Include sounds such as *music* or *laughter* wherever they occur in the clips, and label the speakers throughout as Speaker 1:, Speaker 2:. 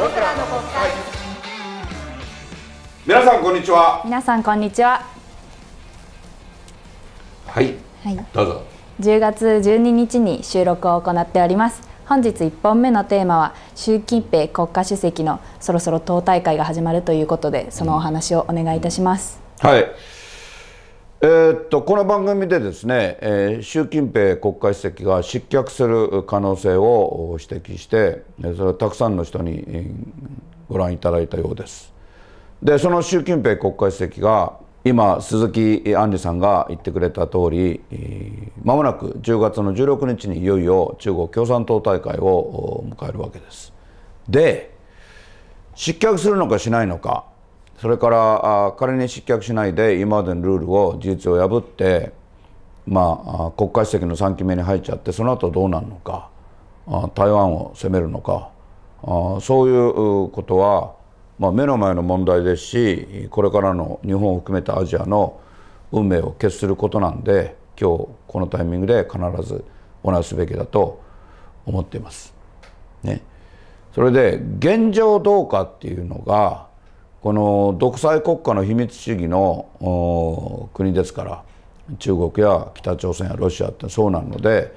Speaker 1: 僕らの国会皆さんこんにちは。
Speaker 2: 皆さんこんにちは。
Speaker 1: はい、
Speaker 2: はい、
Speaker 1: どうぞ。
Speaker 2: 10月12日に収録を行っております。本日1本目のテーマは習近平国家主席のそろそろ党大会が始まるということでそのお話をお願いいたします、
Speaker 1: はいえー、っとこの番組でですね、えー、習近平国家主席が失脚する可能性を指摘してそれをたくさんの人にご覧いただいたようです。でその習近平国家主席が今鈴木杏里さんが言ってくれた通りまもなく10月の16日にいよいよ中国共産党大会を迎えるわけです。で失脚するのかしないのかそれから仮に失脚しないで今までのルールを事実を破ってまあ国家主席の3期目に入っちゃってその後どうなるのか台湾を攻めるのかそういうことは、まあ、目の前の問題ですしこれからの日本を含めたアジアの運命を決することなんで今日このタイミングで必ずお話すべきだと思っています。ね、それで現状どうかっていうのがこの独裁国家の秘密主義の国ですから中国や北朝鮮やロシアってそうなので、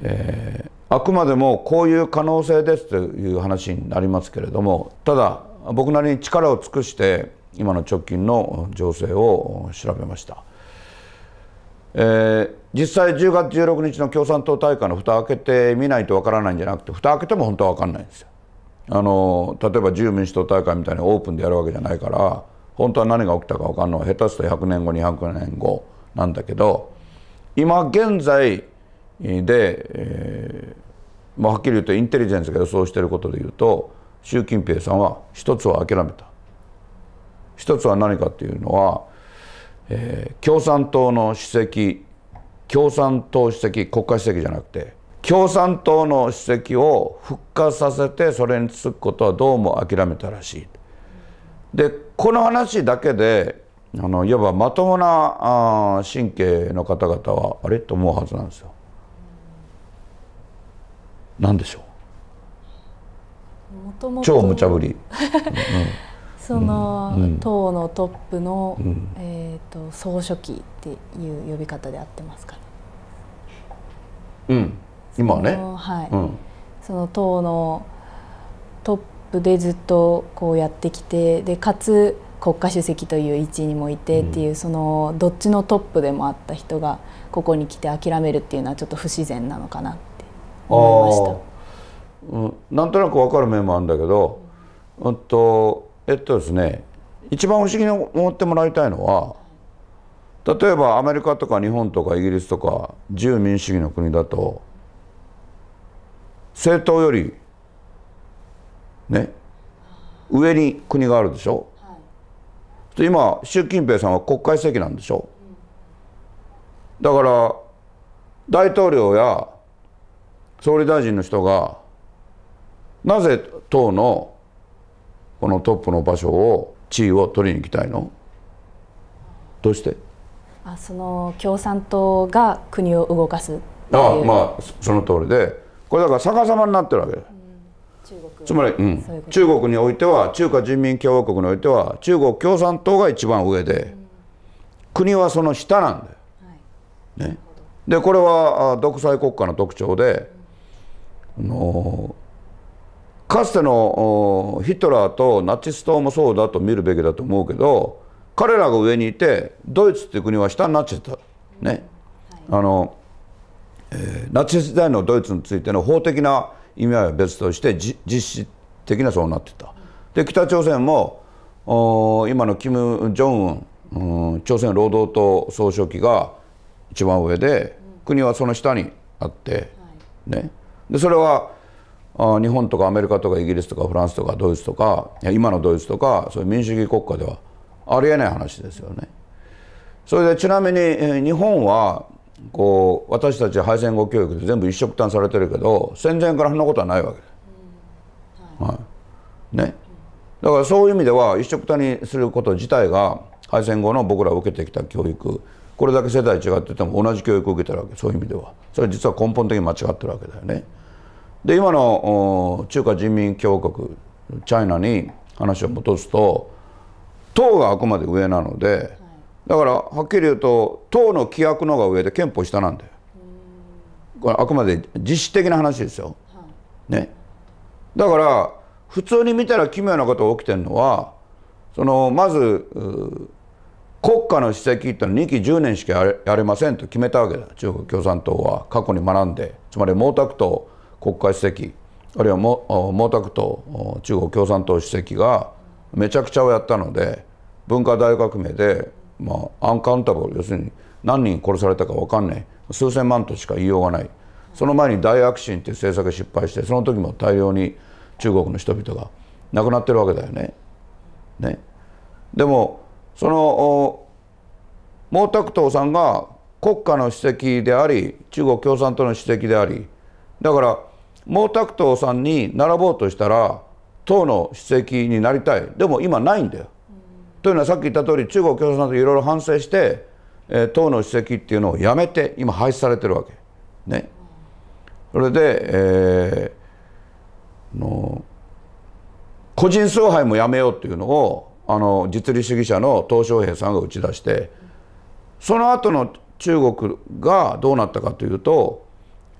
Speaker 1: えー、あくまでもこういう可能性ですという話になりますけれどもただ僕なりに力を尽くして今の直近の情勢を調べました、えー、実際10月16日の共産党大会の蓋を開けてみないとわからないんじゃなくて蓋を開けても本当は分かんないんですよ。あの例えば自由民主党大会みたいにオープンでやるわけじゃないから本当は何が起きたか分かんない下手すと100年後200年後なんだけど今現在で、えーまあ、はっきり言うとインテリジェンスが予想していることでいうと習近平さんは一つを諦めた。一つは何かっていうのは、えー、共産党の主席共産党主席国家主席じゃなくて共産党の主席を復活させてそれにつくことはどうも諦めたらしい。でこの話だけであのいわばまともなあ神経の方々はあれ？と思うはずなんですよ。何でしょう？超無茶ぶり。*laughs* うん、
Speaker 2: その、うん、党のトップの、うん、えーと、総書記っていう呼び方で合ってますかね。
Speaker 1: うん今ね、
Speaker 2: はい、うん、その党のトップでずっとこうやってきてでかつ国家主席という位置にもいてっていう、うん、そのどっちのトップでもあった人がここに来て諦めるっていうのはちょっと不自然なのかなって思いました。
Speaker 1: うん、なんとなく分かる面もあるんだけど、うん、とえっとですね一番不思議に思ってもらいたいのは例えばアメリカとか日本とかイギリスとか自由民主主義の国だと政党よりね上に国があるでしょ、はい、今習近平さんは国会主席なんでしょ、うん、だから大統領や総理大臣の人がなぜ党のこのトップの場所を地位を取りに行きたいの？どうして？
Speaker 2: あその共産党が国を動かす
Speaker 1: ああまあその通りでこれだから逆さまになってるわけ。です。つまり、うん、中国においては中華人民共和国においては中国共産党が一番上で、国はその下なんだよ。ね、でこれは独裁国家の特徴で、のかつてのヒトラーとナチス党もそうだと見るべきだと思うけど彼らが上にいてドイツっていう国は下になっちゃった。ね。あのえー、ナチス時代のドイツについての法的な意味合いは別として実質的なそうなってた。で北朝鮮も今のキム・ジョンウン、うん、朝鮮労働党総書記が一番上で、国はその下にあって、ね、でそれはあ日本とかアメリカとかイギリスとかフランスとかドイツとか今のドイツとかそういう民主主義国家ではありえない話ですよね。それでちなみに、えー、日本はこう私たち敗戦後教育で全部一色単されてるけど戦前からそんなことはないわけ。で、うん。はい、はい、ね、だからそういう意味では一色単にすること自体が敗戦後の僕らが受けてきた教育これだけ世代違ってても同じ教育を受けてるわけそういう意味では。それは実は根本的に間違ってるわけだよね。で今の中華人民共和国チャイナに話を戻すと党があくまで上なので、だからはっきり言うと党の規約のが上で憲法下なんだよ。これあくまで実質的な話ですよ。ね、だから普通に見たら奇妙なことが起きてるのはそのまず国家の主席ってのは2期10年しかやれやれませんと決めたわけだ中国共産党は過去に学んでつまり毛沢東国家主席あるいは毛沢東中国共産党主席がめちゃくちゃをやったので文化大革命で、まあ、アンカウンタブル要するに何人殺されたか分かんない数千万としか言いようがないその前に大躍進っていう政策失敗してその時も大量に中国の人々が亡くなってるわけだよね。ねでもその毛沢東さんが国家の主席であり中国共産党の主席でありだから毛沢東さんに並ぼうとしたら党の主席になりたいでも今ないんだよ。というのはさっき言った通り中国共産党いろいろ反省して、えー、党の主席っていうのをやめて今廃止されてるわけ。ね。それで、えー、の個人崇拝もやめようっていうのをあの実利主義者の鄧小平さんが打ち出してその後の中国がどうなったかというと、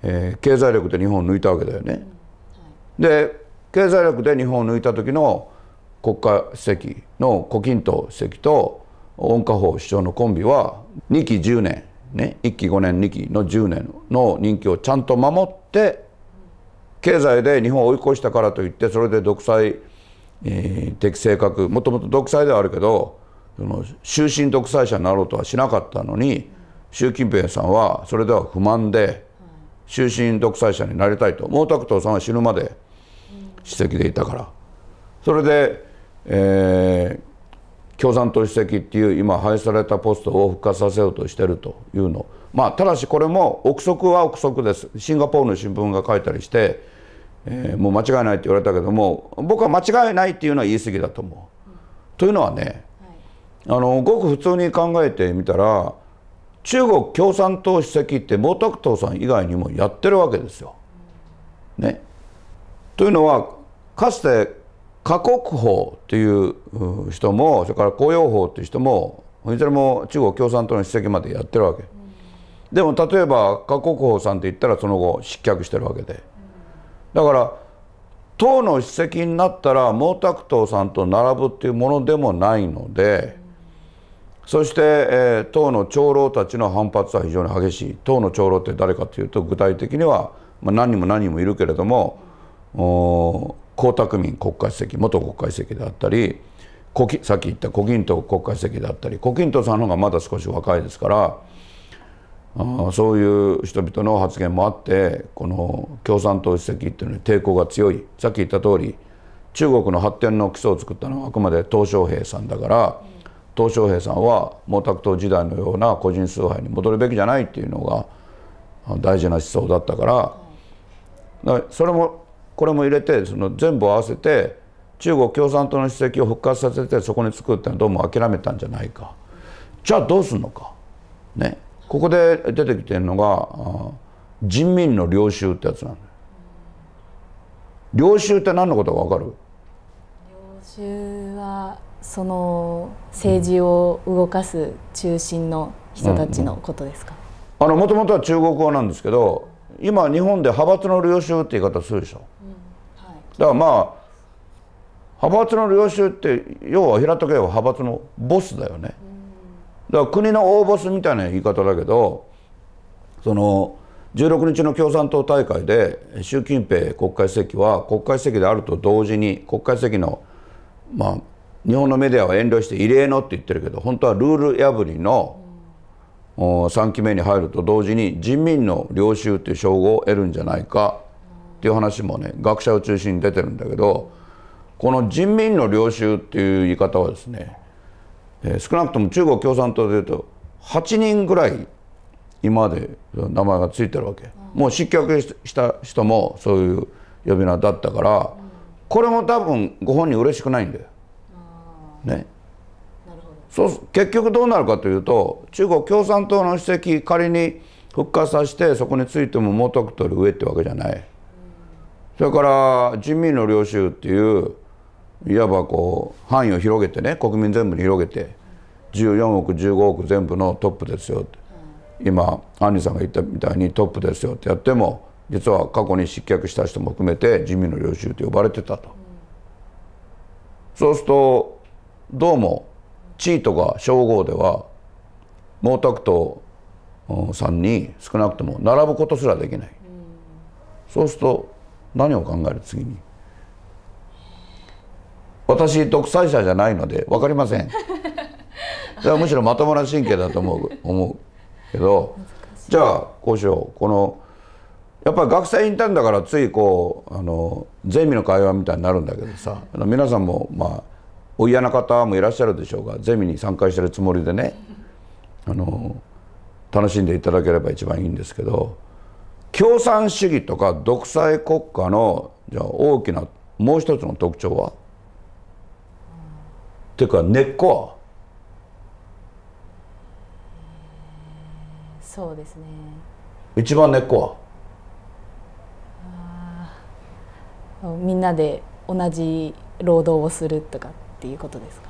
Speaker 1: えー、経済力で日本を抜いたわけだよね。で経済力で日本を抜いた時の国家主席の胡錦涛主席と温家宝首相のコンビは2期10年ね1期5年2期の10年の任期をちゃんと守って経済で日本を追い越したからといってそれで独裁えー、的性格もともと独裁ではあるけどその終身独裁者になろうとはしなかったのに習近平さんはそれでは不満で終身独裁者になりたいと毛沢東さんは死ぬまで主席でいたから。それで、えー、共産党主席っていう今廃止されたポストを復活させようとしてるというのまあただしこれも憶測は憶測ですシンガポールの新聞が書いたりしてえー、もう間違いないって言われたけども僕は間違いないっていうのは言い過ぎだと思う。うん、というのはね、はい、あのごく普通に考えてみたら中国共産党主席って毛沢東さん以外にもやってるわけですよ。ね、というのはかつて華国法っていう人もそれから公用法っていう人もいずれも中国共産党の主席までやってるわけ。でも例えば華国法さんって言ったらその後失脚してるわけで。だから党の主席になったら毛沢東さんと並ぶっていうものでもないのでそして、えー、党の長老たちの反発は非常に激しい党の長老って誰かというと具体的には、まあ、何人も何人もいるけれども江沢民国家主席元国家主席であったりさっき言った胡錦涛国家主席であったり胡錦涛さんの方がまだ少し若いですから。あそういう人々の発言もあってこの共産党主席っていうのに抵抗が強いさっき言った通り中国の発展の基礎を作ったのはあくまで鄧小平さんだから鄧小平さんは毛沢東時代のような個人崇拝に戻るべきじゃないっていうのが大事な思想だったからそれもこれも入れてその全部合わせて中国共産党の主席を復活させてそこに作ったのはどうも諦めたんじゃないか。じゃあどうすんのか。ね。ここで出てきてるのが人民の領袖ってやつなんだ領袖って何のことか分かる？
Speaker 2: 領袖はその政治を動かす中心の人たちのことですか、
Speaker 1: あのもともとは中国語なんですけど今日本で派閥の領袖って言い方するでしょ、うだからまあ派閥の領袖って要は平たく言えば派閥のボスだよね、だから国の大ボスみたいな言い方だけどその16日の共産党大会で習近平国家主席は国家主席であると同時に国家主席のまあ日本のメディアは遠慮して異例のって言ってるけど本当はルール破りの3期目に入ると同時に人民の領袖という称号を得るんじゃないか。っていう話もね学者を中心に出てるんだけどこの人民の領袖っていう言い方はですねえー、少なくとも中国共産党でいうと8人ぐらい今まで名前が付いてるわけ、うん、もう失脚した人もそういう呼び名だったから、うん、これも多分ご本人嬉しくないんだよ。ね。そう結局どうなるかというと中国共産党の主席仮に復活させてそこについても毛沢東より上ってわけじゃない。それから人民の領袖っていういわばこう範囲を広げてね国民全部に広げて14億15億全部のトップですよ今アンリさんが言ったみたいにトップですよってやっても実は過去に失脚した人も含めて自民の領袖と呼ばれてたと。そうするとどうも地位とか称号では毛沢東さんに少なくとも並ぶことすらできない。そうすると何を考える次に？私独裁者じゃないので分かりません。それはむしろまともな神経だと思う思うけどじゃあこうしよう。このやっぱり学生インターンだからついこうあのゼミの会話みたいになるんだけどさ皆さんもまあお嫌な方もいらっしゃるでしょうがゼミに参加してるつもりでねあの楽しんでいただければ一番いいんですけど共産主義とか独裁国家のじゃあ大きなもう一つの特徴は？っていうか根っこは？
Speaker 2: そうですね。
Speaker 1: 一番根っこ
Speaker 2: は？みんなで同じ労働をするとかっていうことですか？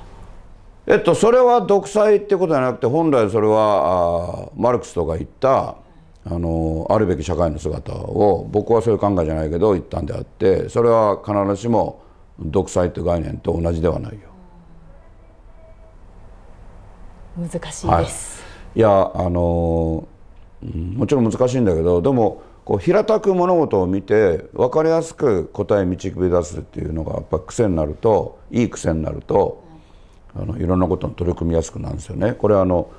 Speaker 1: えっとそれは独裁ってことじゃなくて本来それはあマルクスとか言ったあのあるべき社会の姿を僕はそういう考えじゃないけど言ったんであってそれは必ずしも独裁っていう概念と同じではないよ。
Speaker 2: 難しいです。
Speaker 1: はい、いやあのもちろん難しいんだけどでもこう平たく物事を見て分かりやすく答え導き出すっていうのがやっぱ癖になるといい癖になるとあのいろんなことに取り組みやすくなるんですよね。これはあの、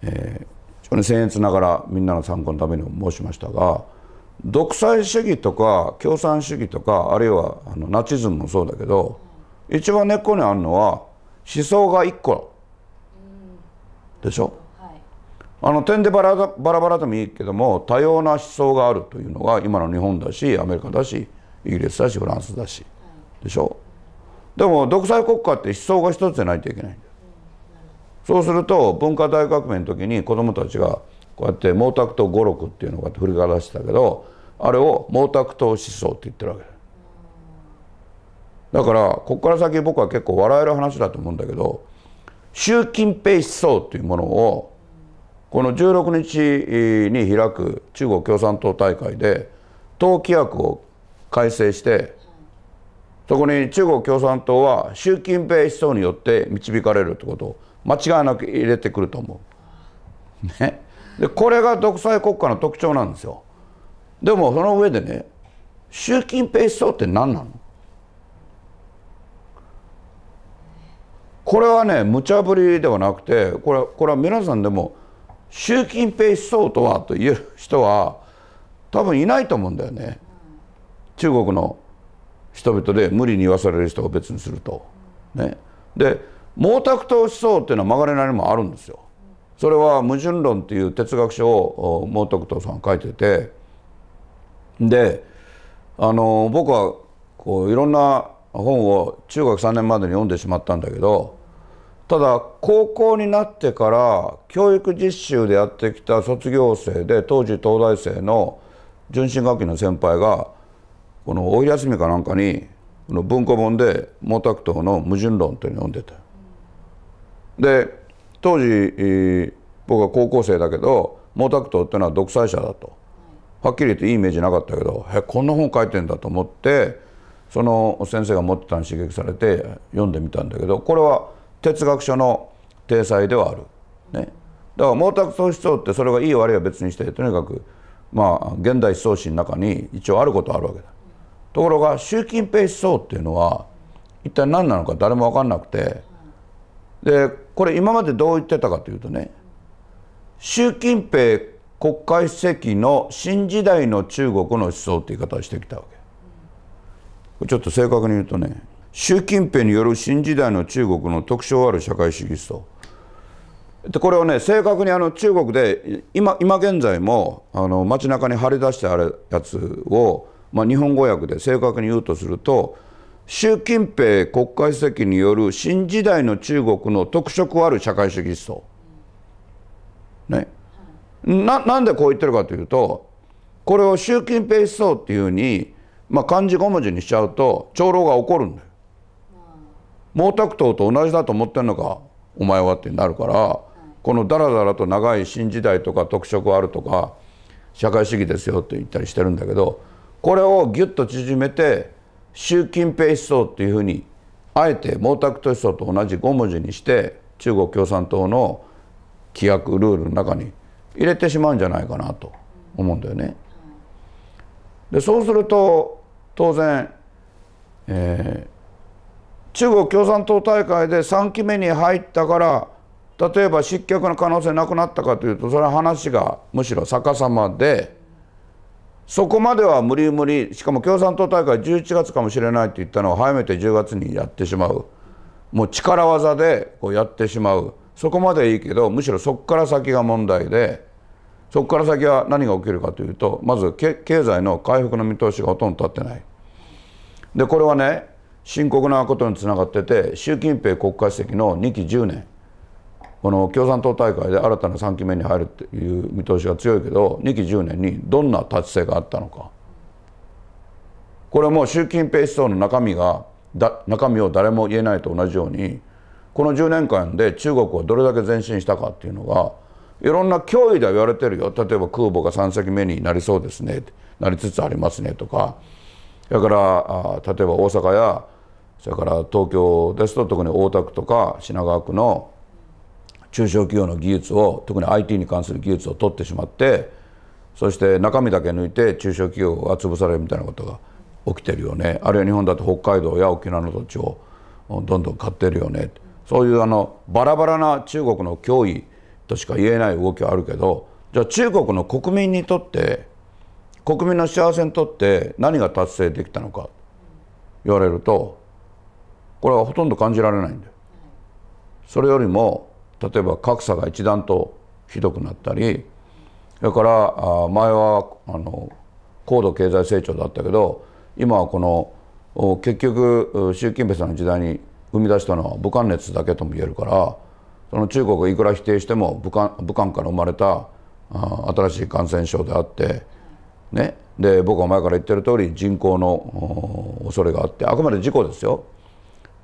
Speaker 1: えー、非常に僭越ながらみんなの参考のためにも申しましたが独裁主義とか共産主義とかあるいはあのナチズムもそうだけど一番根っこにあるのは思想が一個でしょ、はい、あの点でバラバラバラでもいいけども多様な思想があるというのが今の日本だしアメリカだしイギリスだしフランスだし、でしょ？でも独裁国家って思想が一つでないといけないんだよ、そうすると文化大革命の時に子どもたちがこうやって毛沢東語録っていうのを振りかざしてたけどあれを毛沢東思想って言ってるわけだ。からここから先僕は結構笑える話だと思うんだけど習近平思想というものをこの16日に開く中国共産党大会で党規約を改正してそこに中国共産党は習近平思想によって導かれるってことを間違いなく入れてくると思う。ね、でこれが独裁国家の特徴なんですよ。でもその上でね習近平思想って何なの？これはね無茶ぶりではなくてこれこれは皆さんでも習近平思想とはと言える人は多分いないと思うんだよね中国の人々で無理に言わされる人を別にすると。ね、で毛沢東思想っていうのは曲がれなりもあるんですよ。それは矛盾論っていう哲学書を毛沢東さん書いててであの僕はこういろんな本を中学3年までに読んでしまったんだけどただ高校になってから教育実習でやってきた卒業生で当時東大生の純真学期の先輩がこのお昼休みかなんかにこの文庫本で毛沢東の「矛盾論」というのを読んでた。で当時僕は高校生だけど毛沢東っていうのは独裁者だとはっきり言っていいイメージなかったけどえこんな本書いてんだと思ってその先生が持ってたのに刺激されて読んでみたんだけどこれは哲学書の体裁ではある。ね、だから毛沢東思想ってそれがいい悪いは別にしてとにかくまあ現代思想史の中に一応あることあるわけだ。ところが習近平思想っていうのは一体何なのか誰も分かんなくてでこれ今までどう言ってたかというとね習近平国家主席の新時代の中国の思想って言い方をしてきたわけ。ちょっと正確に言うとね習近平による新時代の中国の特徴ある社会主義思想でこれをね正確にあの中国で今今現在もあの街中に貼り出してあるやつを、まあ、日本語訳で正確に言うとすると習近平国家主席による新時代の中国の特色ある社会主義思想。ね、ななんでこう言ってるかというとこれを習近平思想っていうふうにまあ、漢字5文字にしちゃうと長老が怒るんだよ。毛沢東と同じだと思ってんのかお前はってなるから、このだらだらと長い新時代とか特色あるとか社会主義ですよって言ったりしてるんだけどこれをギュッと縮めて習近平思想っていうふうにあえて毛沢東思想と同じ5文字にして中国共産党の規約ルールの中に入れてしまうんじゃないかなと思うんだよね。でそうすると当然、えー、中国共産党大会で3期目に入ったから例えば失脚の可能性なくなったかというとそれは話がむしろ逆さまでそこまでは無理無理。しかも共産党大会11月かもしれないって言ったのを早めて10月にやってしまう。もう力技でこうやってしまう。そこまでいいけどむしろそこから先が問題でそこから先は何が起きるかというとまず経済の回復の見通しがほとんど立ってない。でこれはね深刻なことにつながってて習近平国家主席の2期10年。この共産党大会で新たな3期目に入るっていう見通しが強いけど2期10年にどんな達成があったのか。これも習近平思想の中身がだ中身を誰も言えないと同じようにこの10年間で中国はどれだけ前進したかっていうのがいろんな脅威では言われてるよ。例えば空母が3隻目になりそうですねなりつつありますねとか。それからあ例えば大阪やそれから東京ですと特に大田区とか品川区の中小企業の技術を特に IT に関する技術を取ってしまってそして中身だけ抜いて中小企業が潰されるみたいなことが起きてるよねあるいは日本だと北海道や沖縄の土地をどんどん買ってるよねそういうあのバラバラな中国の脅威としか言えない動きはあるけどじゃあ中国の国民にとって国民の幸せにとって何が達成できたのか言われるとこれはほとんど感じられないんだよ。それよりも例えば格差が一段とひどくなったりそれから前はあの高度経済成長だったけど今はこの結局習近平さんの時代に生み出したのは武漢熱だけとも言えるからその中国がいくら否定しても武漢武漢から生まれた新しい感染症であって、ね、で僕は前から言ってる通り人口の恐れがあってあくまで事故ですよ。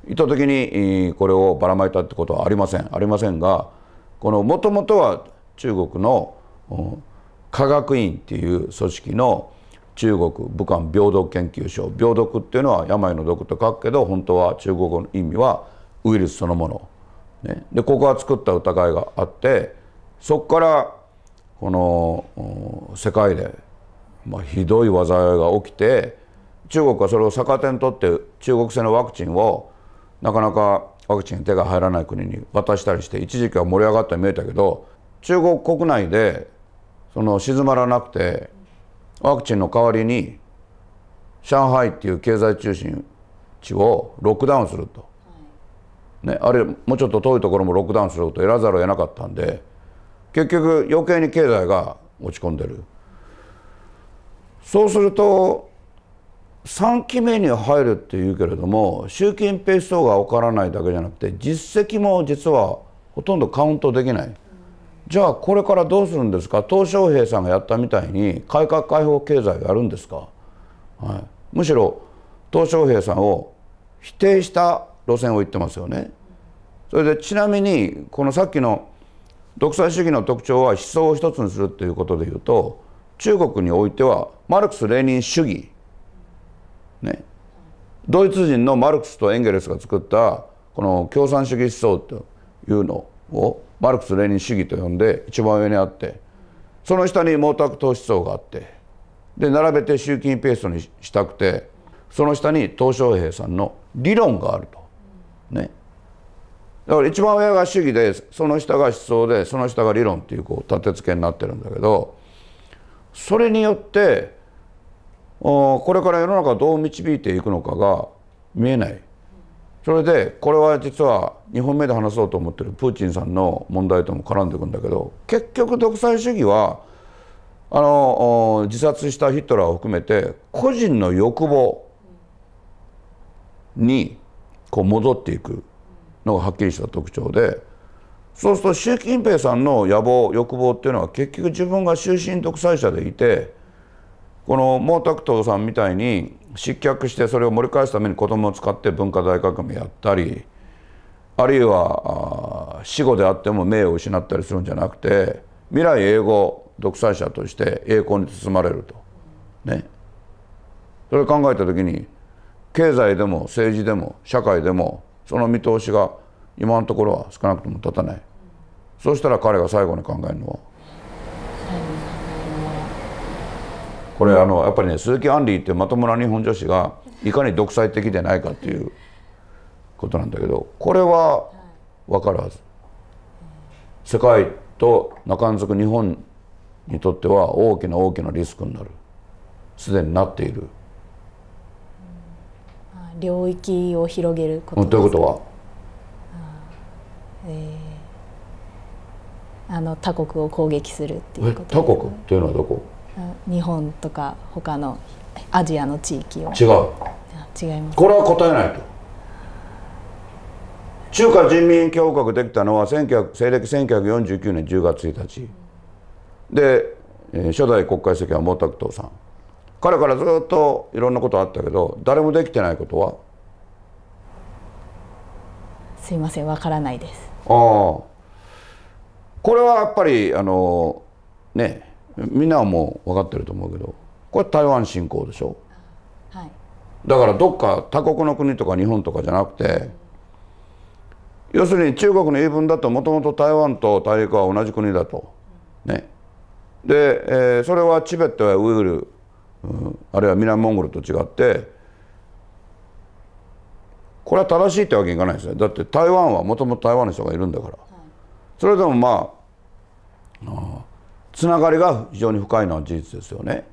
Speaker 1: 意図的にこれをばらまいたってことはありませんありませんがこのもともとは中国の科学院っていう組織の中国武漢病毒研究所病毒っていうのは病の毒と書くけど本当は中国語の意味はウイルスそのもの。ね、でここは作った疑いがあってそこからこの世界で、まあ、ひどい災いが起きて中国はそれを逆手にとって中国製のワクチンをなかなかワクチン手が入らない国に渡したりして一時期は盛り上がったように見えたけど中国国内でその静まらなくてワクチンの代わりに上海っていう経済中心地をロックダウンすると、ね、あるいはもうちょっと遠いところもロックダウンすることをやらざるを得なかったんで結局余計に経済が落ち込んでる。そうすると3期目に入るっていうけれども習近平思想が分からないだけじゃなくて実績も実はほとんどカウントできない。じゃあこれからどうするんですか？鄧小平さんがやったみたいに改革開放経済をやるんですか、はい、むしろ鄧小平さんを否定した路線を行ってますよね。それでちなみにこのさっきの独裁主義の特徴は思想を一つにするということでいうと中国においてはマルクス・レーニン主義ね、ドイツ人のマルクスとエンゲルスが作ったこの共産主義思想というのをマルクス・レーニン主義と呼んで一番上にあってその下に毛沢東思想があってで並べて習近平思想にしたくてその下に鄧小平さんの理論があると。ね、だから一番上が主義でその下が思想でその下が理論っていうこう立て付けになってるんだけどそれによってこれから世の中をどう導いていくのかが見えない。それでこれは実は2本目で話そうと思ってるプーチンさんの問題とも絡んでいくんだけど結局独裁主義はあの自殺したヒトラーを含めて個人の欲望にこう戻っていくのがはっきりした特徴でそうすると習近平さんの野望欲望っていうのは結局自分が終身独裁者でいてこの毛沢東さんみたいに失脚してそれを盛り返すために子供を使って文化大革命やったりあるいは死後であっても名誉を失ったりするんじゃなくて未来永劫独裁者として栄光に包まれると。ね。それを考えた時に経済でも政治でも社会でもその見通しが今のところは少なくとも立たない。そうしたら彼が最後に考えるのはこれあのやっぱりね鈴木杏里ってまともな日本女子がい。かに独裁的でないかっていうことなんだけどこれは分かるはず。世界と中んづく日本にとっては大きな大きなリスクになる。すでになっている。
Speaker 2: 領域を広げること
Speaker 1: ということは、
Speaker 2: えー、あの他国を攻撃するっていうこと
Speaker 1: 他国っていうのはどこ？
Speaker 2: 日本とか他のアジアの地域を。
Speaker 1: 違う。
Speaker 2: 違います。
Speaker 1: これは答えないと。中華人民共和国できたのは1900西暦1949年10月1日。で、えー、初代国家主席は毛沢東さん。彼からずっといろんなことあったけど誰もできてないことは？
Speaker 2: すいませんわからないです。
Speaker 1: ああ。これはやっぱりあのねみんなはもう分かってると思うけどこれ台湾侵攻でしょ、はい、だからどっか他国の国とか日本とかじゃなくて要するに中国の言い分だともともと台湾と大陸は同じ国だと。ね、で、えー、それはチベットやウイグル、うん、あるいは南モンゴルと違ってこれは正しいってわけにいかないですよ。だって台湾はもともと台湾の人がいるんだから、それでもまあつながりが非常に深いのは事実ですよね。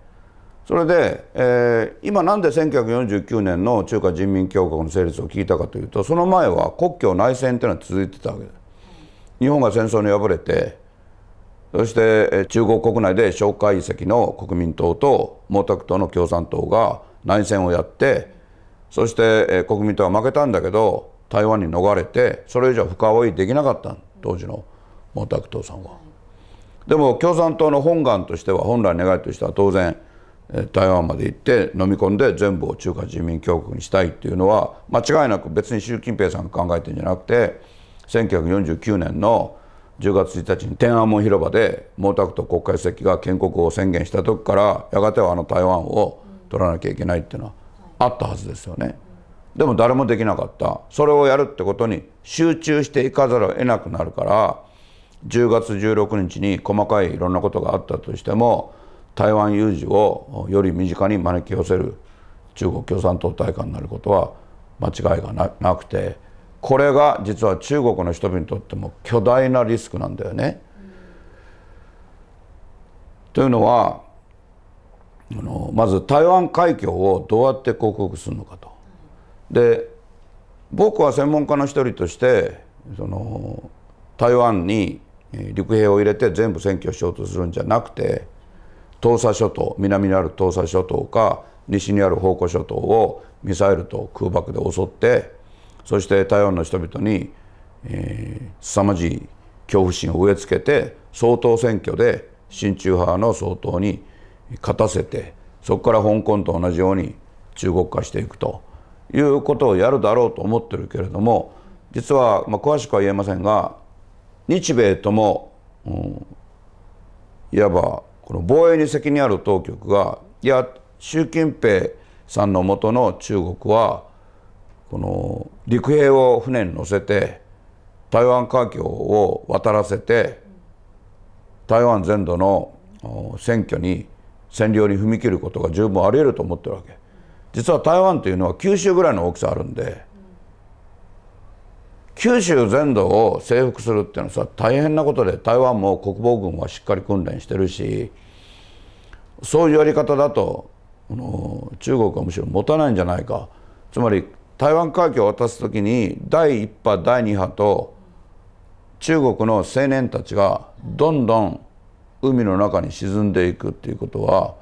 Speaker 1: それで、えー、今なんで1949年の中華人民共和国の成立を聞いたかというとその前は国境内戦っていうのは続いてたわけです。日本が戦争に敗れてそして中国国内で蒋介石の国民党と毛沢東の共産党が内戦をやってそして国民党は負けたんだけど台湾に逃れてそれ以上深追いできなかった当時の毛沢東さんは。でも共産党の本願としては本来願いとしては当然台湾まで行って飲み込んで全部を中華人民共和国にしたいっていうのは間違いなく別に習近平さんが考えてるんじゃなくて1949年の10月1日に天安門広場で毛沢東国家主席が建国を宣言した時からやがてはあの台湾を取らなきゃいけないっていうのはあったはずですよね。でも誰もできなかったそれをやるってことに集中していかざるを得なくなるから10月16日に細かいいろんなことがあったとしても台湾有事をより身近に招き寄せる中国共産党大会になることは間違いがなくてこれが実は中国の人々にとっても巨大なリスクなんだよね。というのはあのまず台湾海峡をどうやって克服するのかと。で僕は専門家の一人としてその台湾に陸兵を入れて全部占拠しようとするんじゃなくて東沙諸島南にある東沙諸島か西にある宝庫諸島をミサイルと空爆で襲ってそして台湾の人々に、えー、凄まじい恐怖心を植え付けて総統選挙で親中派の総統に勝たせてそこから香港と同じように中国化していくということをやるだろうと思ってるけれども実は、まあ、詳しくは言えませんが日米とも、うん、いわばこの防衛に責任ある当局がいや習近平さんのもとの中国はこの陸兵を船に乗せて台湾海峡を渡らせて台湾全土の選挙に占領に踏み切ることが十分あり得ると思ってるわけ。実は台湾というのは九州ぐらいの大きさあるんで九州全土を征服するっていうのはさ大変なことで台湾も国防軍はしっかり訓練してるしそういうやり方だとこの中国はむしろ持たないんじゃないか。つまり台湾海峡を渡す時に第1波第2波と中国の青年たちがどんどん海の中に沈んでいくっていうことは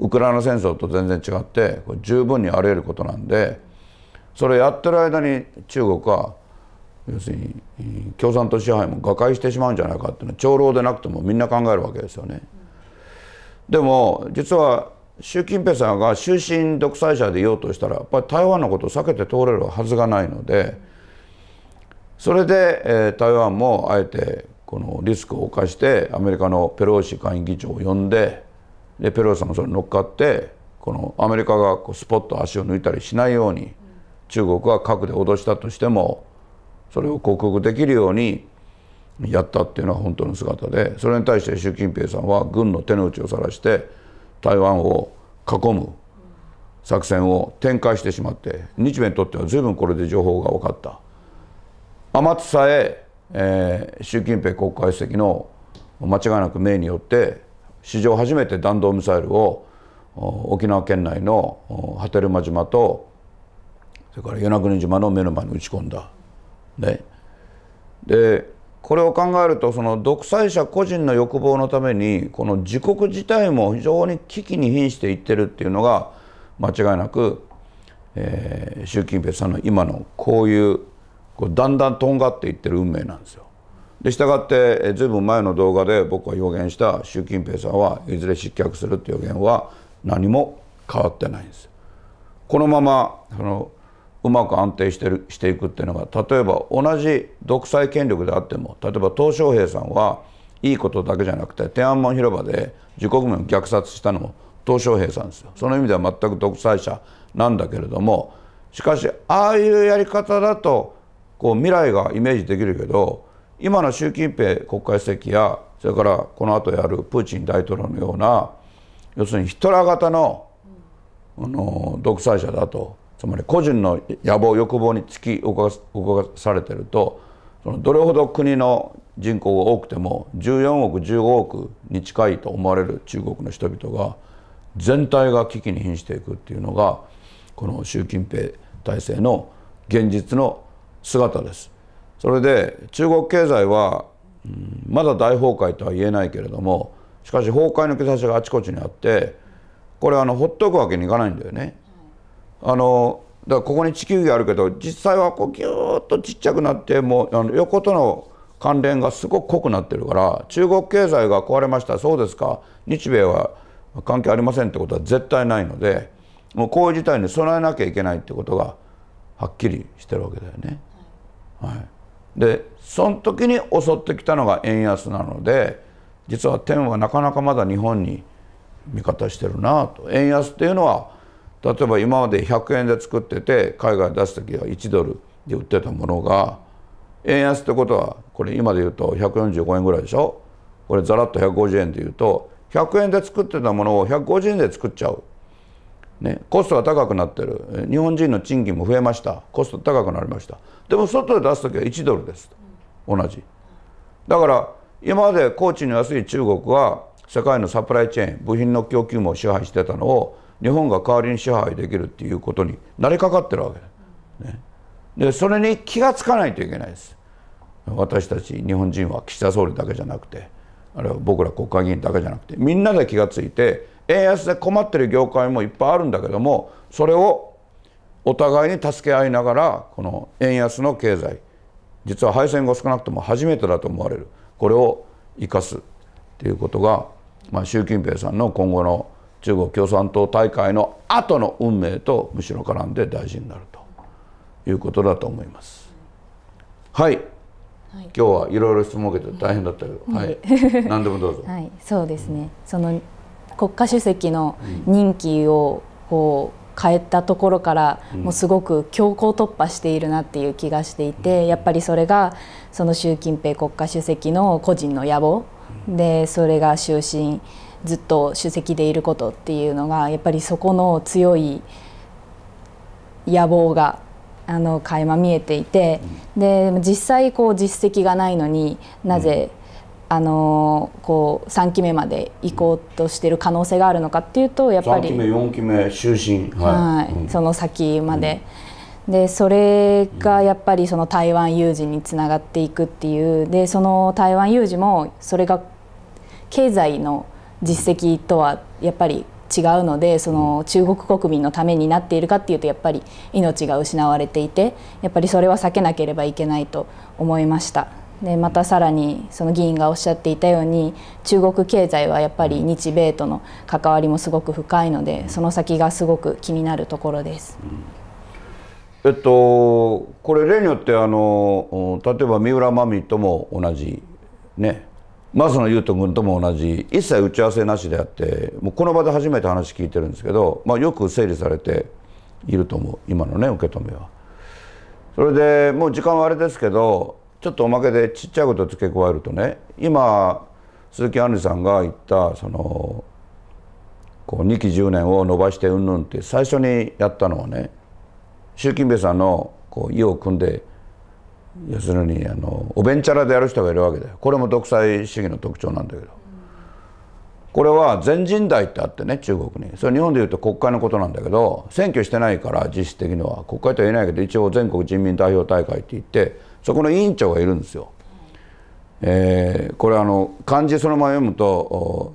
Speaker 1: ウクライナ戦争と全然違ってこれ十分にあり得ることなんでそれやってる間に中国は要するに共産党支配も瓦解してしまうんじゃないかっていうのは長老でなくてもみんな考えるわけですよね。でも実は習近平さんが終身独裁者でいようとしたらやっぱり台湾のことを避けて通れるはずがないのでそれで、え、台湾もあえてこのリスクを冒してアメリカのペロシ下院議長を呼んででペロシさんがそれに乗っかってこのアメリカがこうスポッと足を抜いたりしないように中国は核で脅したとしてもそれを克服できるようにやったっていうのは本当の姿でそれに対して習近平さんは軍の手の内をさらして台湾を囲む作戦を展開してしまって日米にとっては随分これで情報が分かった天津さええー、習近平国家主席の間違いなく命によって史上初めて弾道ミサイルを沖縄県内の波照間島とそれから与那国島の目の前に撃ち込んだ。ね、でこれを考えるとその独裁者個人の欲望のためにこの自国自体も非常に危機に瀕していってるっていうのが間違いなく、えー、習近平さんの今のこういうこうだんだんとんがっていってる運命なんですよ。でしたがってずいぶん前の動画で僕は予言した習近平さんはいずれ失脚するって予言は何も変わってないんです。このままそのうまく安定してるしていくっていうのが例えば同じ独裁権力であっても例えば鄧小平さんはいいことだけじゃなくて天安門広場で自国民を虐殺したのも鄧小平さんですよ。その意味では全く独裁者なんだけれどもしかしああいうやり方だとこう未来がイメージできるけど今の習近平国家主席やそれからこの後やるプーチン大統領のような要するにヒトラー型のあの独裁者だとつまり個人の野望欲望に突き動か動かされてるとそのどれほど国の人口が多くても14億15億に近いと思われる中国の人々が全体が危機に瀕していくっていうのがこの習近平体制の現実の姿ですそれで中国経済は、うん、まだ大崩壊とは言えないけれどもしかし崩壊の兆しがあちこちにあってこれあのほっとくわけにいかないんだよね。あのだからここに地球儀あるけど実際はこうギューッとちっちゃくなってもうあの横との関連がすごく濃くなってるから中国経済が壊れましたそうですか日米は関係ありませんってことは絶対ないのでもうこういう事態に備えなきゃいけないってことがはっきりしてるわけだよね。はい、でその時に襲ってきたのが円安なので実は天はなかなかまだ日本に味方してるなと円安っていうのは例えば今まで100円で作ってて海外出す時は1ドルで売ってたものが円安ってことはこれ今で言うと145円ぐらいでしょ？これざらっと150円で言うと100円で作ってたものを150円で作っちゃう。ね、コストが高くなってる。日本人の賃金も増えました。コスト高くなりました。でも外で出す時は1ドルです。同じ。だから今まで高知の安い中国は世界のサプライチェーン部品の供給も支配してたのを日本が代わりに支配できるっていうことになりかかってるわけね、でそれに気が付かないといけないです。私たち日本人は岸田総理だけじゃなくてあるいは僕ら国会議員だけじゃなくてみんなで気が付いて円安で困ってる業界もいっぱいあるんだけどもそれをお互いに助け合いながらこの円安の経済実は敗戦後少なくとも初めてだと思われる。これを生かすっていうことが、まあ、習近平さんの今後の中国共産党大会の後の運命とむしろ絡んで大事になるということだと思います。はい、はい、今日はいろいろ質問を受けて大変だったけど、はい、何でもどうぞ。*laughs*
Speaker 2: はい、そうですね。その国家主席の任期をこう変えたところからもうすごく強行突破しているなっていう気がしていてやっぱりそれがその習近平国家主席の個人の野望でそれが終身ずっと主席でいることっていうのがやっぱりそこの強い野望があの垣間見えていてで実際こう実績がないのになぜあのこう3期目まで行こうとしている可能性があるのかっていうとやっぱり3
Speaker 1: 期目4期目終身。
Speaker 2: はい、はい、その先まで、うん、でそれがやっぱりその台湾有事につながっていくっていう。でその台湾有事もそれが経済の実績とはやっぱり違うのでその中国国民のためになっているかっていうとやっぱり命が失われていてやっぱりそれは避けなければいけないと思いました。でまたさらにその議員がおっしゃっていたように中国経済はやっぱり日米との関わりもすごく深いのでその先がすごく気になるところです。
Speaker 1: えっとこれ例によってあの例えば三浦真美とも同じね増野優斗君とも同じ一切打ち合わせなしであってもうこの場で初めて話聞いてるんですけど、まあ、よく整理されていると思う今のね受け止めは。それでもう時間はあれですけどちょっとおまけでちっちゃいこと付け加えるとね今鈴木杏里さんが言ったそのこう2期10年を伸ばしてうんぬんって最初にやったのはね習近平さんのこう意を組んで要するにあのおべんちゃらでやる人がいるわけだよこれも独裁主義の特徴なんだけどこれは全人代ってあってね中国にそれ日本でいうと国会のことなんだけど選挙してないから実質的には国会とは言えないけど一応全国人民代表大会って言ってそこの委員長がいるんですよ。えー、これあの漢字そのまま読むと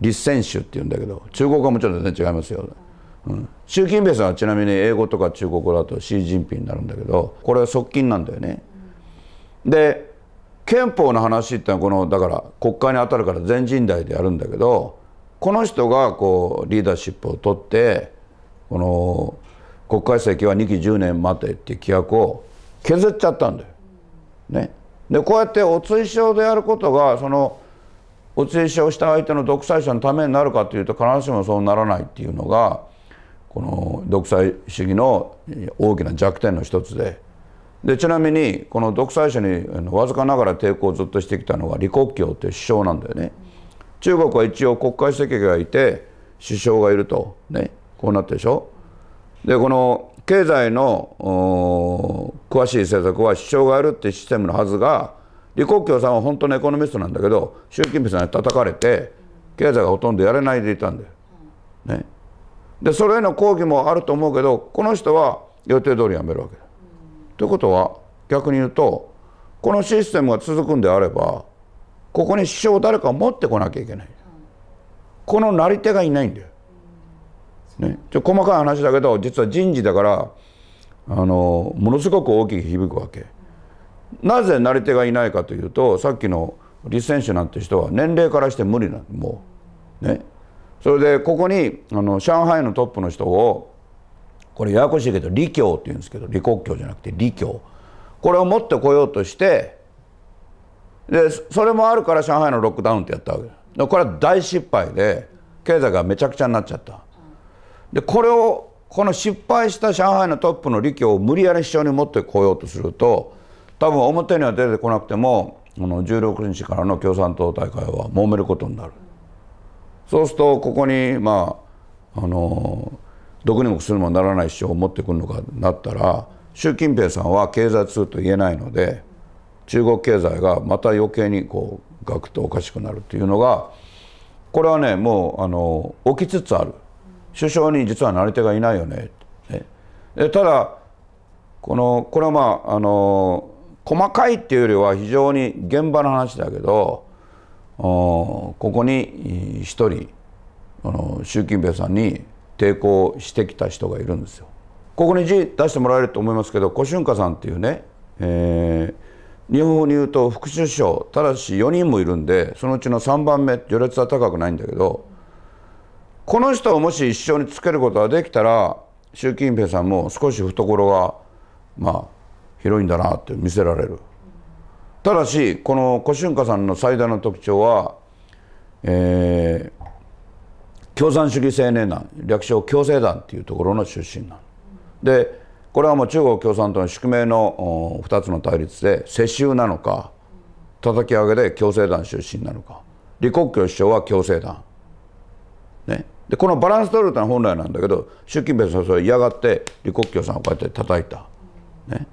Speaker 1: 立選手っていうんだけど中国語もちょっと全然違いますよ。習近平さんはちなみに英語とか中国語だとシー・ジンピンになるんだけどこれは側近なんだよね。で憲法の話ってのはこのだから国会に当たるから全人代でやるんだけどこの人がこうリーダーシップを取ってこの国会席は2期10年待てっていう規約を削っちゃったんだよ。ね、でこうやってお追証でやることがそのお追証した相手の独裁者のためになるかというと必ずしもそうならないっていうのがこの独裁主義の大きな弱点の一つででちなみにこの独裁者にわずかながら抵抗をずっとしてきたのが李克強っていう首相なんだよね。中国は一応国家主席がいて首相がいるとねこうなってでしょ。でこの経済の詳しい政策は首相がやるってシステムのはずが李克強さんは本当のエコノミストなんだけど習近平さんに叩かれて経済がほとんどやれないでいたんだよ。ね、でそれへの抗議もあると思うけどこの人は予定通りやめるわけだ。ということは逆に言うとこのシステムが続くんであればここに首相を誰か持ってこなきゃいけない。このなり手がいないんだよ。ね、ちょ細かい話だけど実は人事だからあのものすごく大きく響くわけ。なぜなり手がいないかというとさっきの李選手なんて人は年齢からして無理なのもう。ね、それでここにあの上海のトップの人をこれややこしいけど李強っていうんですけど李克強じゃなくて李強これを持ってこようとしてでそれもあるから上海のロックダウンってやったわけ。でこれは大失敗で経済がめちゃくちゃになっちゃった。でこれをこの失敗した上海のトップの李強を無理やり首相に持ってこようとすると多分表には出てこなくてもこの16日からの共産党大会は揉めることになる。そうするとここにまああのどこにもするもならない首相を持ってくるのかなったら習近平さんは経済通と言えないので中国経済がまた余計にこうガクッとおかしくなるっていうのがこれはねもうあの起きつつある。首相に実はなり手がいないよね。ね。ただこのこれはまああの細かいっていうよりは非常に現場の話だけどここに一人あの習近平さんに抵抗してきた人がいるんですよ。ここに字出してもらえると思いますけど胡春華さんっていうね、えー、日本に言うと副首相ただし4人もいるんでそのうちの3番目序列は高くないんだけどこの人をもし一緒につけることができたら習近平さんも少し懐がまあ広いんだなって見せられるただしこの胡春華さんの最大の特徴は、えー、共産主義青年団略称共青団っていうところの出身なん。でこれはもう中国共産党の宿命の2つの対立で世襲なのか叩き上げで共青団出身なのか。李克強首相は共青団。ね。でこのバランス取るってのは本来なんだけど習近平さんはそれ嫌がって李克強さんをこうやって叩いた。ね、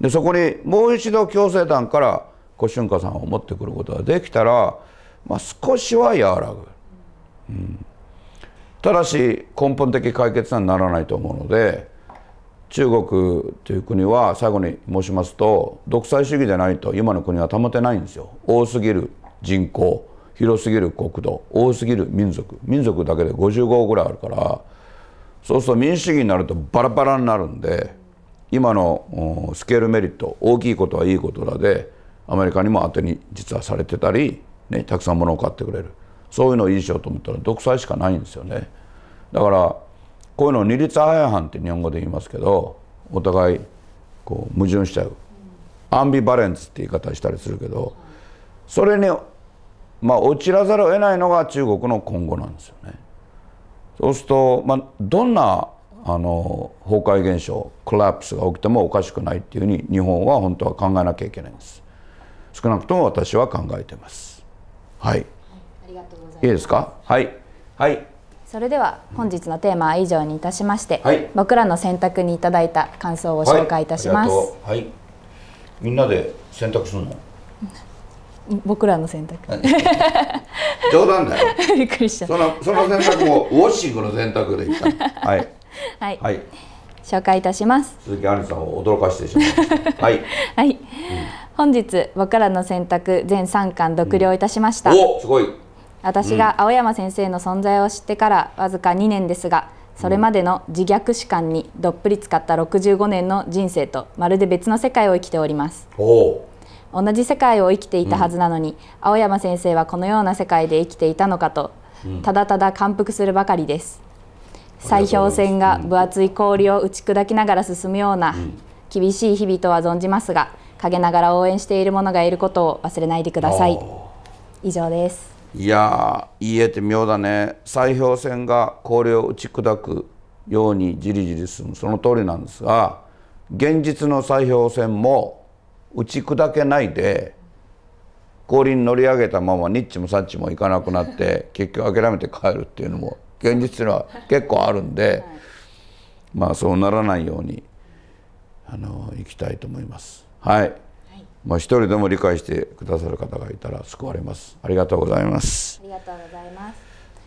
Speaker 1: でそこにもう一度共生団から胡春華さんを持ってくることができたら、まあ、少しは和らぐ、うん、ただし根本的解決にはならないと思うので中国という国は最後に申しますと独裁主義でないと今の国は保てないんですよ多すぎる人口広すぎる国土多すぎる民族民族だけで55ぐらいあるからそうすると民主主義になるとバラバラになるんで。今のスケールメリット大きいことはいいことだでアメリカにも当てに実はされてたり、ね、たくさん物を買ってくれる。そういうのを維持しようと思ったら独裁しかないんですよね。だからこういうのを二律背反って日本語で言いますけどお互いこう矛盾しちゃう、アンビバレンツって言い方したりするけどそれにまあ落ちらざるを得ないのが中国の今後なんですよね。そうすると、まあ、どんなあの崩壊現象コラプスが起きてもおかしくないっていうふうに日本は本当は考えなきゃいけないんです。少なくとも私は考えてます。はい、はい、ありがとうございます。いいですか？はい。はい。
Speaker 2: それでは本日のテーマは以上にいたしまして、はい、僕らの選択にいただいた感想を紹介いたします、はい、
Speaker 1: はい、みんなで選択するの？
Speaker 2: 僕らの選択。
Speaker 1: 冗談だよ。*laughs*
Speaker 2: びっくりした。
Speaker 1: そのその選択もウォッシングの選択でいったはい。
Speaker 2: はい、はい、紹介いたします。
Speaker 1: 鈴木亜里さんを驚かしてしまいはい、*laughs*
Speaker 2: はい、うん、本日僕らの選択全3巻読了いたしました、う
Speaker 1: ん、おすごい。
Speaker 2: 私が青山先生の存在を知ってからわずか2年ですがそれまでの自虐史観にどっぷり使った65年の人生とまるで別の世界を生きております。同じ世界を生きていたはずなのに、うん、青山先生はこのような世界で生きていたのかと、うん、ただただ感服するばかりです。砕氷船が分厚い氷を打ち砕きながら進むような厳しい日々とは存じますが陰ながら応援している者がいることを忘れないでください。以上です。
Speaker 1: いや言えて妙だね。砕氷船が氷を打ち砕くようにじりじり進む。その通りなんですが現実の砕氷船も打ち砕けないで氷に乗り上げたままニッチもサッチもいかなくなって *laughs* 結局諦めて帰るっていうのも現実には結構あるんで、まあそうならないようにあのいきたいと思います。はい。まあ一人でも理解してくださる方がいたら救われます。ありがとうございます。
Speaker 2: ありがとうございます。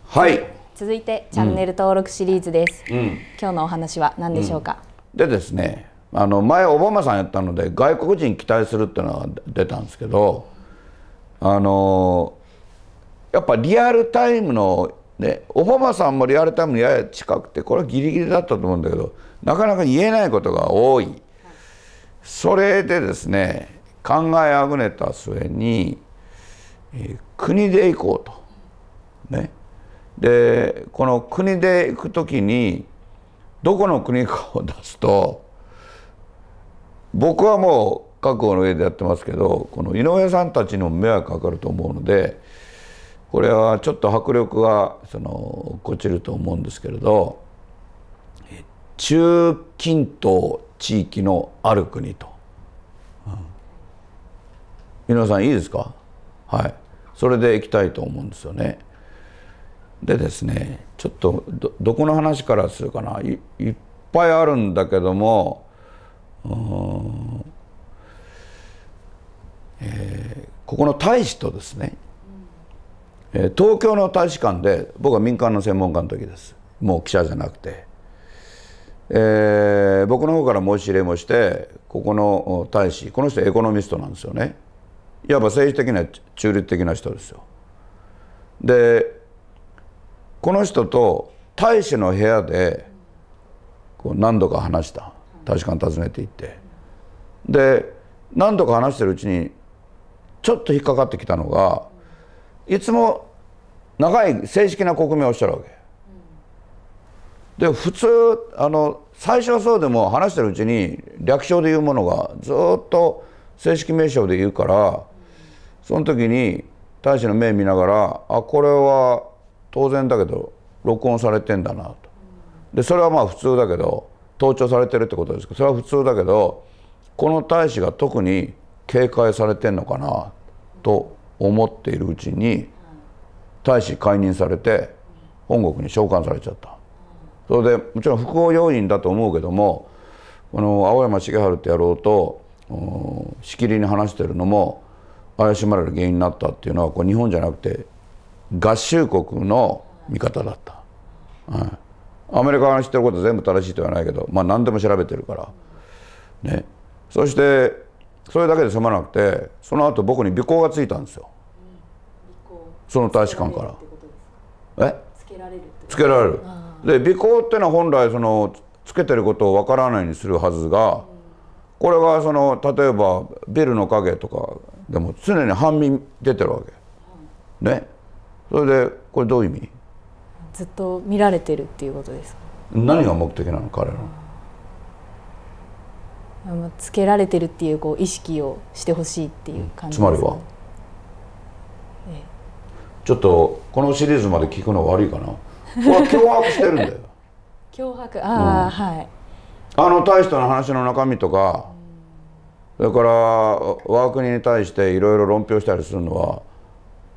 Speaker 1: はい。
Speaker 2: 続いてチャンネル登録シリーズです。うん、今日のお話は何でしょうか？
Speaker 1: うん、でですね、あの前オバマさんやったので外国人期待するっていうのが出たんですけど、あのやっぱリアルタイムのでオバマさんもリアルタイムにやや近くてこれはギリギリだったと思うんだけどなかなか言えないことが多いそれでですね考えあぐねた末に、え、国で行こうと。ね、でこの国で行く時にどこの国かを出すと僕はもう覚悟の上でやってますけどこの井上さんたちにも迷惑かかると思うのでこれはちょっと迫力がその落っこちると思うんですけれど中近東地域のある国と、うん、皆さんいいですか？はい。それでいきたいと思うんですよね。でですねちょっとどどこの話からするかな？いいっぱいあるんだけどもうん、えー、ここの大使とですねえ東京の大使館で僕は民間の専門家の時です。もう記者じゃなくて、えー、僕の方から申し入れもしてここの大使この人エコノミストなんですよね。いわば政治的な中立的な人ですよ。でこの人と大使の部屋でこう何度か話した。大使館訪ねて行って。で何度か話してるうちにちょっと引っかかってきたのがいつも長い正式な国名をおっしゃるわけ。で普通あの最初はそうでも話してるうちに略称で言うものがずっと正式名称で言うからその時に大使の目見ながらあこれは当然だけど録音されてんだなと。でそれはまあ普通だけど盗聴されてるってことですけどそれは普通だけどこの大使が特に警戒されてんのかなと思っているうちに大使解任されて本国に召喚されちゃったそれでもちろん複合要因だと思うけどもこの青山茂春ってやろうとしきりに話してるのも怪しまれる原因になったっていうのはこれ日本じゃなくて合衆国の見方だった、はい、アメリカが知ってること全部正しいとはないけどまあ何でも調べてるから。ね。そしてそれだけで済まなくてその後僕に尾行がついたんですよ、その大使館から。え？つけられるつけられるで尾行っていうのは本来そのつけてることをわからないようにするはずが、これがその例えばビルの影とかでも常に半身出てるわけ、ね。それでこれどういう意味？
Speaker 2: ずっと見られてるっていうことです
Speaker 1: 何が目的なの？彼らの。
Speaker 2: つけられてるっていうこう意識をしてほしいっていう感じ
Speaker 1: つまりは、ええ、ちょっとこのシリーズまで聞くの悪いかな？*laughs* は脅迫してるんだよ。
Speaker 2: 脅迫。ああ、うん、はい。
Speaker 1: あの大したの話の中身とか、それから我が国に対していろいろ論評したりするのは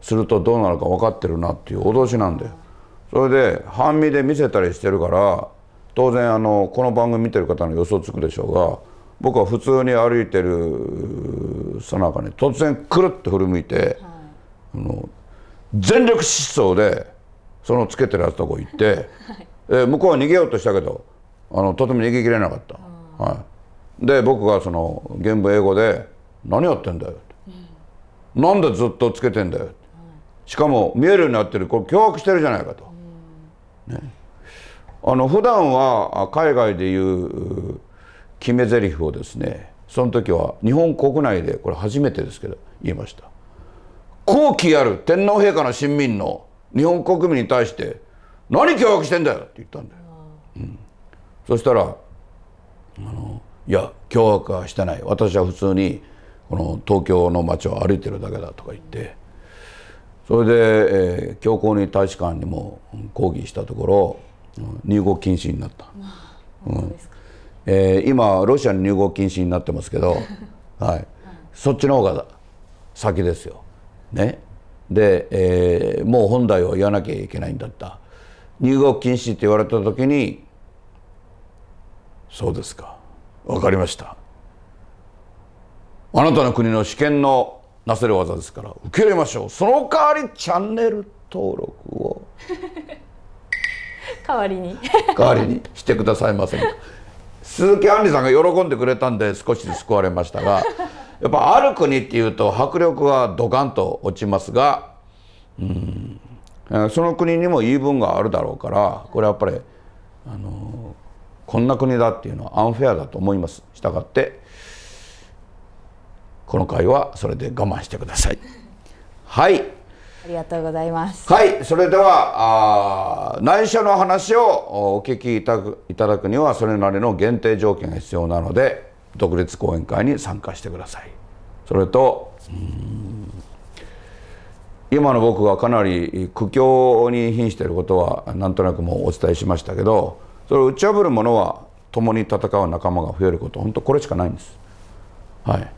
Speaker 1: するとどうなるか分かってるなっていう脅しなんだよ。それで半身で見せたりしてるから当然あのこの番組見てる方の予想つくでしょうが僕は普通に歩いてるさなかに突然くるっと振り向いて、はい、あの全力疾走でそのつけてるやつとこ行って、はい、え向こうは逃げようとしたけどあのとても逃げきれなかった。はい、で僕がその原部英語で「何やってんだよ」うん、なんでずっとつけてんだよ」しかも見えるようになってる。これ脅迫してるじゃないかと。ね、あの普段は海外でいう決め台詞をですねその時は日本国内でこれ初めてですけど言いました好奇ある天皇陛下の親民の日本国民に対して何脅迫してんだよって言ったんだよ、うん、そしたらあのいや脅迫はしてない。私は普通にこの東京の街を歩いてるだけだとか言って。それで、えー、教皇に大使館にも抗議したところ入国禁止になった。うん。えー、今ロシアに入国禁止になってますけど、*laughs* はい、そっちの方が先ですよ。ね、で、えー、もう本来は言わなきゃいけないんだった。入国禁止って言われた時に「そうですか。分かりました」あなたの国の試験のなせる技ですから受け入れましょう。その代わりチャンネル登録を。*laughs*
Speaker 2: 代わりに。
Speaker 1: 代わりにしてくださいませんか。鈴木杏里さんが喜んでくれたんで少し救われましたがやっぱある国っていうと迫力がドカンと落ちますがうんその国にも言い分があるだろうからこれやっぱりあのこんな国だっていうのはアンフェアだと思います。したがってこの回はそれで我慢してください。はい。
Speaker 2: ありがとうございます。
Speaker 1: はい。それではあ内緒の話をお聞きいたいただくにはそれなりの限定条件が必要なので独立講演会に参加してください。それと今の僕がかなり苦境に瀕していることはなんとなくもうお伝えしましたけどそれを打ち破るものは共に戦う仲間が増えること本当これしかないんです。はい。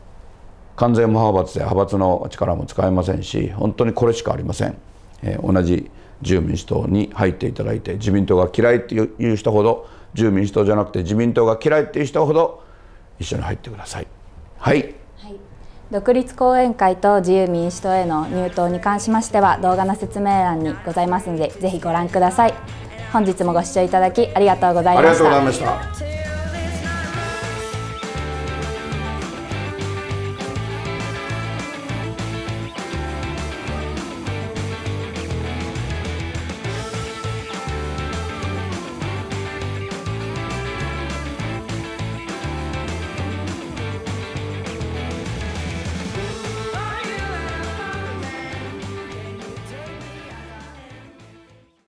Speaker 1: 完全無派閥で派閥の力も使えませんし本当にこれしかありません、えー、同じ自由民主党に入っていただいて自民党が嫌いっていう人ほど自由民主党じゃなくて自民党が嫌いっていう人ほど一緒に入ってください。はい、はい、
Speaker 2: 独立講演会と自由民主党への入党に関しましては動画の説明欄にございますのでぜひご覧ください。本日もご視聴いただきありがとうございました。ありがとうございました